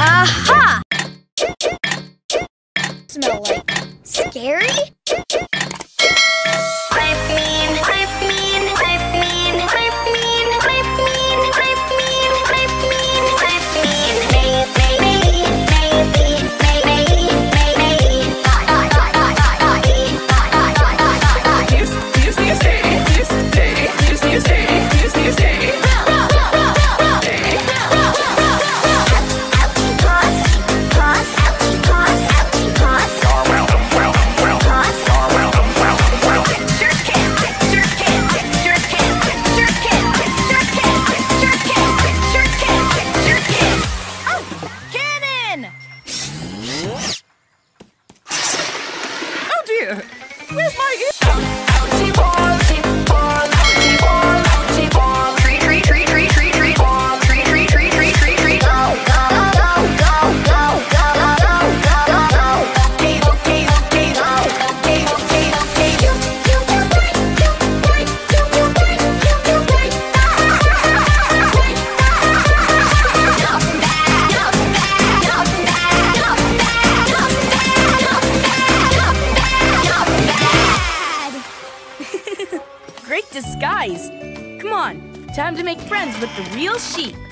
Aha! Smell like scary? Time to make friends with the real sheep.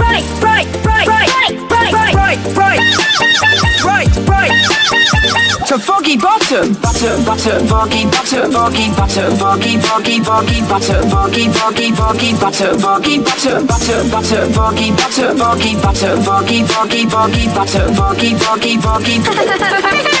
to Foggy Bottom. Butter, butter, foggy, butter, foggy, butter, foggy, foggy, foggy, butter, foggy, foggy, foggy, butter, foggy, butter, butter, butter, foggy, butter, foggy, butter, foggy, foggy, foggy, butter, foggy, foggy, foggy.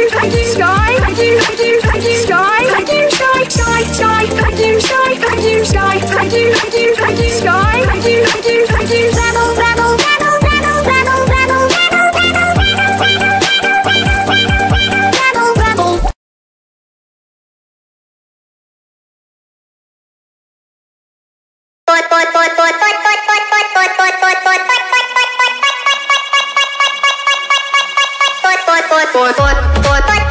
foot, foot, foot, foot, foot, foot.